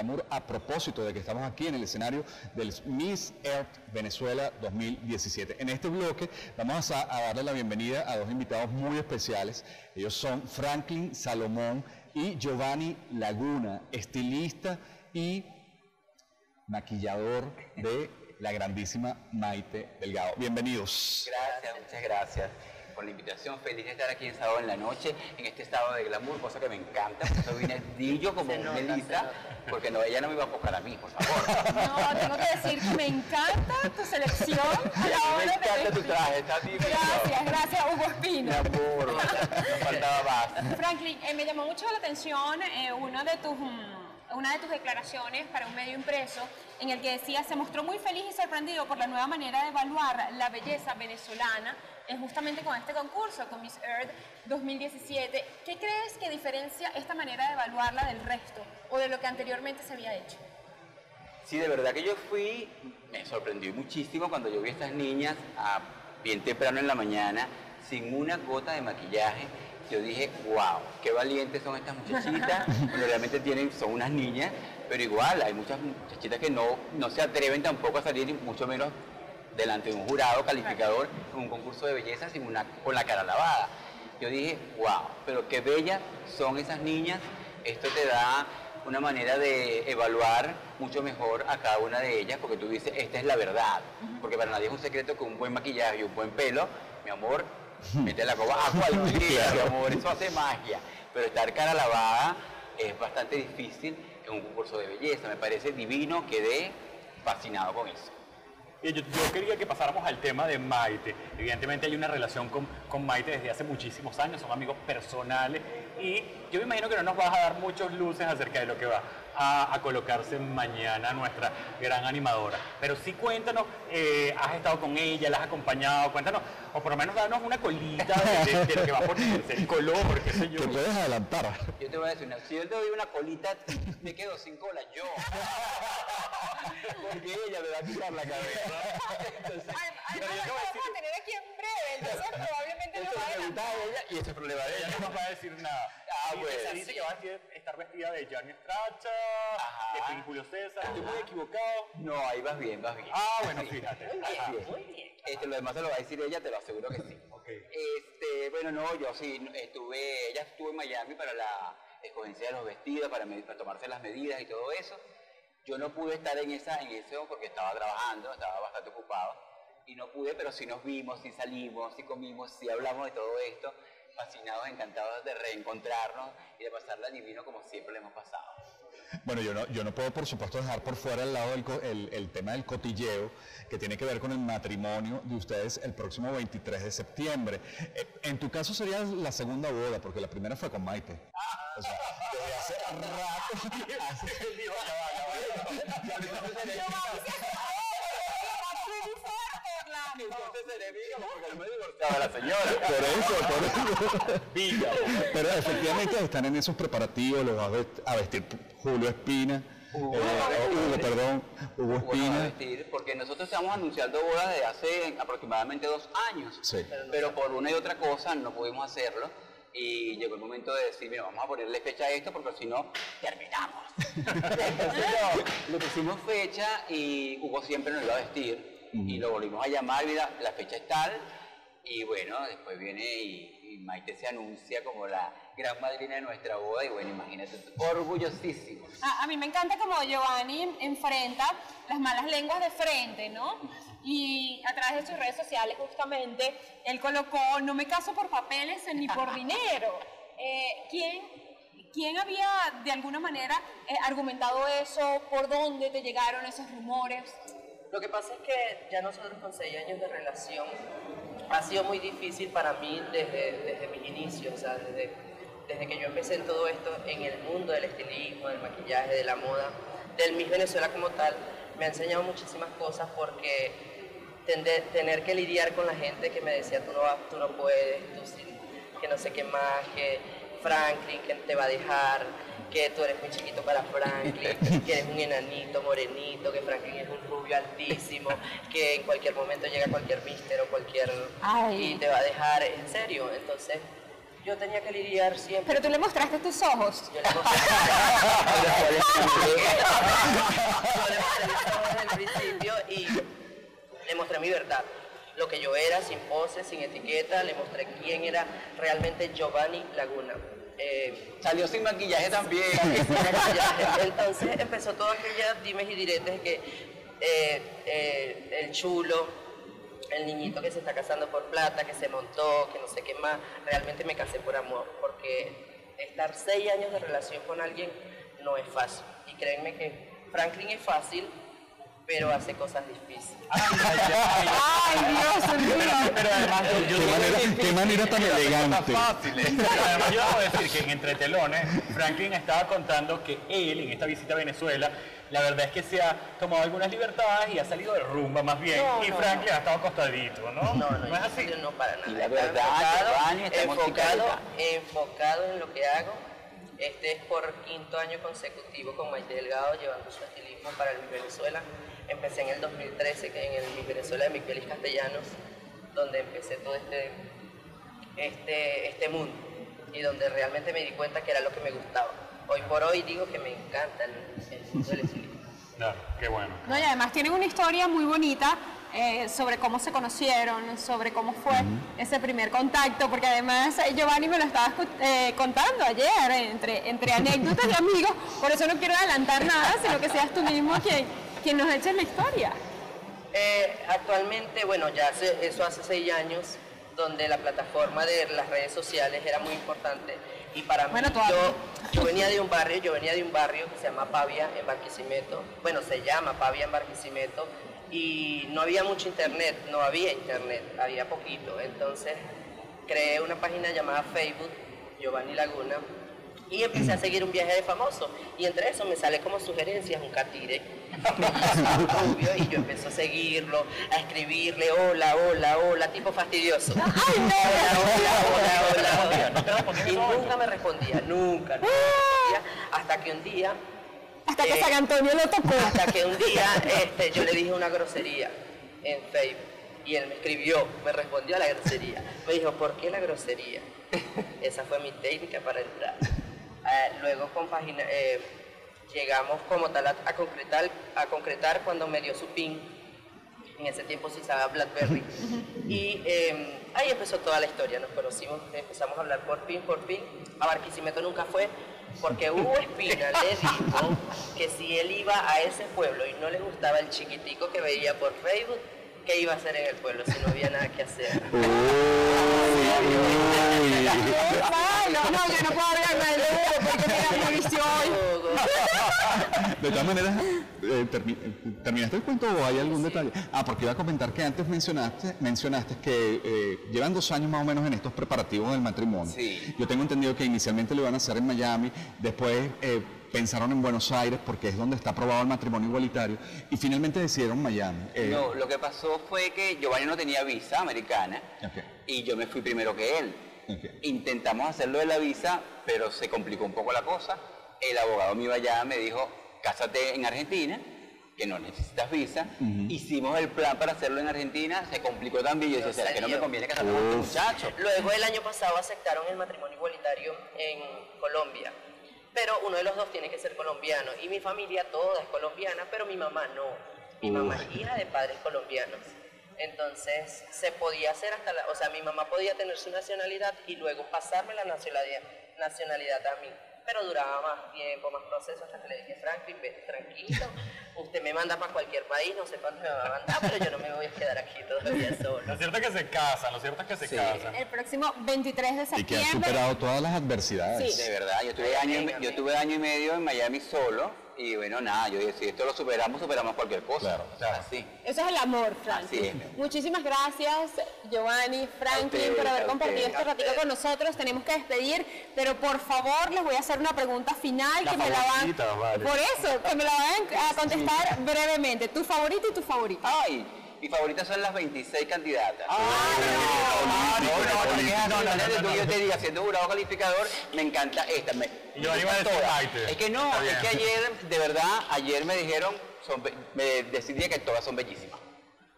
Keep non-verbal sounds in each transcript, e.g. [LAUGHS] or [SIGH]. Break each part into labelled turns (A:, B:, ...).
A: glamour a propósito de que estamos aquí en el escenario del Miss Earth Venezuela 2017. En este bloque vamos a, a darle la bienvenida a dos invitados muy especiales. Ellos son Franklin Salomón y Giovanni Laguna, estilista y maquillador de la grandísima Maite Delgado. Bienvenidos.
B: Gracias, muchas gracias por la invitación. Feliz de estar aquí en sábado en la noche, en este estado de glamour, cosa que me encanta. Eso vine dillo como Melissa, porque no, ella no me iba a buscar a mí, por favor. [LAUGHS]
C: No, tengo que decir que me encanta tu selección a la
B: me
C: hora de
B: encanta tu traje, está divino.
C: Gracias, gracias Hugo
B: Mi
C: Espino.
B: amor, no faltaba más.
C: Franklin, eh, me llamó mucho la atención eh, uno de tus, mm, una de tus declaraciones para un medio impreso en el que decía se mostró muy feliz y sorprendido por la nueva manera de evaluar la belleza venezolana eh, justamente con este concurso, con Miss Earth 2017. ¿Qué crees que diferencia esta manera de evaluarla del resto o de lo que anteriormente se había hecho?
B: Sí, de verdad que yo fui, me sorprendió muchísimo cuando yo vi a estas niñas a, bien temprano en la mañana, sin una gota de maquillaje. Yo dije, wow, qué valientes son estas muchachitas. [LAUGHS] Bueno, realmente tienen, son unas niñas, pero igual hay muchas muchachitas que no, no se atreven tampoco a salir, mucho menos delante de un jurado calificador en un concurso de belleza sin una, con la cara lavada. Yo dije, wow, pero qué bellas son esas niñas. Esto te da una manera de evaluar mucho mejor a cada una de ellas, porque tú dices, esta es la verdad. Porque para nadie es un secreto que un buen maquillaje y un buen pelo, mi amor, mete la coba a [LAUGHS] cualquiera, mi amor, eso hace magia. Pero estar cara lavada es bastante difícil en un concurso de belleza. Me parece divino, quedé fascinado con eso.
D: Yo, yo quería que pasáramos al tema de Maite. Evidentemente hay una relación con, con Maite desde hace muchísimos años, son amigos personales y yo me imagino que no nos vas a dar muchos luces acerca de lo que va a, a colocarse mañana nuestra gran animadora. Pero sí cuéntanos, eh, has estado con ella, la has acompañado, cuéntanos, o por lo menos danos una colita de, de- de lo que va a ponerse, [LAUGHS] el color, qué sé yo.
A: Te puedes adelantar.
B: Yo te voy a decir, una, si yo te doy una colita, me quedo sin cola yo. [LAUGHS] Porque ella me va a quitar la cabeza. Entonces, yo te voy a decir,
C: a tener aquí en breve, entonces probablemente
B: es pregunta de ella y ese es problema de
D: Ella no nos va a decir nada.
B: Ah, bueno.
D: Se dice que va a estar- vestida de Gianni Stracha,
B: Ajá.
D: de Pin Julio César. Estoy muy equivocado.
B: No, ahí vas bien, vas bien.
D: Ah, bueno, fíjate. Ajá.
B: Este, lo demás se lo va a decir ella, te lo aseguro que sí.
D: Ok.
B: Este, bueno, no, yo sí, estuve, ella estuvo en Miami para la escogencia de los vestidos, para, para tomarse las medidas y todo eso. Yo no pude estar en esa, en eso porque estaba trabajando, estaba bastante ocupado y no pude, pero sí nos vimos, sí salimos, sí comimos, sí hablamos de todo esto, fascinados, encantados de reencontrarnos y de pasarla divino como siempre le hemos pasado.
A: Bueno, yo no, yo no puedo, por supuesto, dejar por fuera el lado el, el tema del cotilleo, que tiene que ver con el matrimonio de ustedes el próximo 23 de septiembre. Eh, en tu caso sería la segunda boda, porque la primera fue con Maite. Hace. [LAUGHS]
B: porque me la señora. [LAUGHS]
A: Por eso, por eso. Pero efectivamente están en esos preparativos, los va a vest- a vestir Julio Espina.
B: Hugo.
A: eh, Hugo, perdón, Hugo
B: Bueno,
A: Espina.
B: vestir, porque nosotros estamos anunciando bodas desde hace aproximadamente dos años,
A: Sí.
B: pero por una y otra cosa no pudimos hacerlo y llegó el momento de decir, mira, vamos a ponerle fecha a esto porque si no, terminamos. [LAUGHS] [LAUGHS] Entonces no, le pusimos fecha y Hugo siempre nos iba a vestir y lo volvimos a llamar, mira, la fecha es tal y bueno, después viene y, y Maite se anuncia como la gran madrina de nuestra boda y bueno, imagínate, orgullosísimos.
C: A, a mí me encanta como Giovanni en- enfrenta las malas lenguas de frente, ¿no? Y a través de sus redes sociales justamente, él colocó, no me caso por papeles ni por [LAUGHS] dinero. Eh, ¿quién, ¿Quién había de alguna manera eh, argumentado eso? ¿Por dónde te llegaron esos rumores?
E: Lo que pasa es que ya nosotros con seis años de relación ha sido muy difícil para mí desde, desde mis inicios, o sea, desde, desde que yo empecé en todo esto, en el mundo del estilismo, del maquillaje, de la moda, del Miss Venezuela como tal, me ha enseñado muchísimas cosas porque tener que lidiar con la gente que me decía tú no, tú no puedes, tú sí, que no sé qué más, que Franklin que te va a dejar, que tú eres muy chiquito para Franklin, [LAUGHS] que eres un enanito morenito, que Franklin es un rubio altísimo, que en cualquier momento llega cualquier mister o cualquier
C: Ay.
E: y te va a dejar, en serio. Entonces, yo tenía que lidiar siempre.
C: Pero tú le mostraste tus ojos.
E: Yo le mostré [LAUGHS] Yo le mostré mis ojos principio y le mostré mi verdad. Lo que yo era, sin pose, sin etiqueta, le mostré quién era realmente Giovanni Laguna. Eh,
B: Salió sin maquillaje también. [LAUGHS]
E: entonces empezó todo aquellas dimes y diretes que eh, eh, el chulo, el niñito que se está casando por plata, que se montó, que no sé qué más, realmente me casé por amor, porque estar seis años de relación con alguien no es fácil. Y créanme que Franklin es fácil, pero hace cosas difíciles. [LAUGHS]
C: Ay, Dios mío.
D: Pero además, yo,
A: Qué manera, qué manera tan elegante.
D: Pero además yo debo decir que en Entre Telones, Franklin estaba contando que él, en esta visita a Venezuela, la verdad es que se ha tomado algunas libertades y ha salido de rumba más bien.
E: No,
D: y
E: no,
D: Franklin ha estado acostadito, ¿no?
E: No, no,
D: no es así.
E: yo no para nada.
B: Y la verdad,
E: enfocado, enfocado, enfocado en lo que hago. Este es por quinto año consecutivo con Maite Delgado llevando su estilismo para el Venezuela. Empecé en el 2013 que en el Miss Venezuela de Miquelis Castellanos, donde empecé todo este, este, este mundo y donde realmente me di cuenta que era lo que me gustaba. Hoy por hoy digo que me encanta el, el mundo del estilismo.
D: Claro, qué bueno.
C: No, y además tienen una historia muy bonita eh, sobre cómo se conocieron, sobre cómo fue ese primer contacto, porque además eh, Giovanni me lo estaba eh, contando ayer, entre, entre anécdotas de amigos, por eso no quiero adelantar nada, sino que seas tú mismo quien, quien nos eche la historia.
E: Eh, actualmente, bueno, ya hace, eso hace seis años, donde la plataforma de las redes sociales era muy importante. Y para mí,
C: Bueno, todavía.
E: yo, yo venía de un barrio, yo venía de un barrio que se llama Pavia, en Barquisimeto. Bueno, se llama Pavia en Barquisimeto. Y no había mucho internet, no había internet, había poquito. Entonces, creé una página llamada Facebook, Giovanni Laguna, y empecé a seguir un viaje de famoso. Y entre eso me sale como sugerencias un catire. [LAUGHS] y yo empecé a seguirlo, a escribirle hola, hola, hola, tipo fastidioso. Hola, hola, hola, hola,
D: ¿No te
E: hola.
D: respondía
E: Y nunca me respondía, nunca, nunca hasta que un día
C: Hasta que
E: Eh,
C: San Antonio lo tocó.
E: hasta que un día este, yo le dije una grosería en Facebook y él me escribió, me respondió a la grosería. Me dijo, ¿por qué la grosería? Esa fue mi técnica para entrar. Eh, luego compagina- eh, llegamos como tal a, a concretar, a concretar cuando me dio su pin. En ese tiempo se usaba BlackBerry. [LAUGHS] Y eh, ahí empezó toda la historia. Nos conocimos, empezamos a hablar por pin, por pin. A Barquisimeto nunca fue porque Hugo Espina le dijo que si él iba a ese pueblo y no le gustaba el chiquitico que veía por Facebook, ¿qué iba a hacer en el pueblo si no había nada que hacer? [LAUGHS]
C: No, no, yo no puedo hablar de porque visión.
E: Hugo.
A: De todas maneras, eh, termi- ¿terminaste el cuento o hay algún detalle? Ah, porque iba a comentar que antes mencionaste, mencionaste que eh, llevan dos años más o menos en estos preparativos del matrimonio.
B: Sí.
A: Yo tengo entendido que inicialmente lo iban a hacer en Miami, después eh, pensaron en Buenos Aires porque es donde está aprobado el matrimonio igualitario y finalmente decidieron Miami. Eh,
B: No, lo que pasó fue que Giovanni no tenía visa americana y yo me fui primero que él. Intentamos hacerlo de la visa, pero se complicó un poco la cosa. El abogado mío allá me dijo, cásate en Argentina, que no necesitas visa. Hicimos el plan para hacerlo en Argentina, se complicó también. Yo decía, ¿será que no me conviene casarme con este muchacho?
E: Luego el año pasado aceptaron el matrimonio igualitario en Colombia. Pero uno de los dos tiene que ser colombiano. Y mi familia toda es colombiana, pero mi mamá no. Mi mamá es hija de padres colombianos. Entonces se podía hacer hasta la, o sea, mi mamá podía tener su nacionalidad y luego pasarme la nacionalidad, nacionalidad a mí. Pero duraba más tiempo, más proceso, hasta que le dije, Franklin, tranquilo, usted me manda para cualquier país, no sé cuándo me va a mandar, pero yo no me voy a quedar aquí todavía [LAUGHS] solo.
D: Lo cierto es que se casan, lo cierto es que se
B: Sí.
D: casan.
C: El próximo 23 de
A: y que ha
C: septiembre.
A: superado todas las adversidades.
C: Sí.
B: De verdad, yo tuve, año, y yo tuve año y medio en Miami solo y bueno, nada, yo dije, si esto lo superamos, superamos cualquier cosa.
A: Claro,
D: claro.
B: Así.
C: Eso es el amor,
B: Así
C: Franklin.
B: es.
C: Muchísimas gracias, Giovanni, Franklin, por haber compartido este ratito con nosotros. Tenemos que despedir, pero por favor les voy a hacer una pregunta final
D: La
C: que me la van
D: vale.
C: Por eso, que me la van a contestar brevemente. Tu favorito y tu favorito.
B: Ay, mi favorita son las 26 candidatas.
D: Ah,
B: no, no, no, no,
D: política.
B: no, no, no, no, yo te diga, siendo jurado calificador, me encanta esta. Me,
D: yo
B: me
D: iba a. Maite.
B: Es que no, es que ayer, de verdad, ayer me dijeron, me decidí que todas son bellísimas.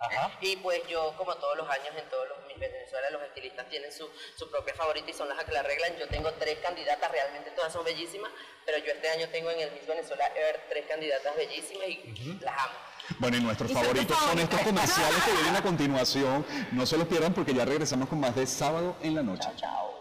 D: Ajá.
E: Y pues yo, como todos los años en todos los Miss Venezuela, los estilistas tienen su, su propia favorita y son las que la arreglan. Yo tengo tres candidatas, realmente todas son bellísimas, pero yo este año tengo en el Miss Venezuela Earth tres candidatas bellísimas y las amo.
A: Bueno, y nuestros
C: Y
A: favoritos son estos comerciales que vienen a [LAUGHS] continuación. No se los pierdan porque ya regresamos con más de sábado en la noche.
E: Chao.